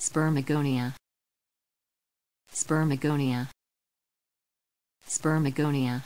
Spermagonia. Spermagonia. Spermagonia.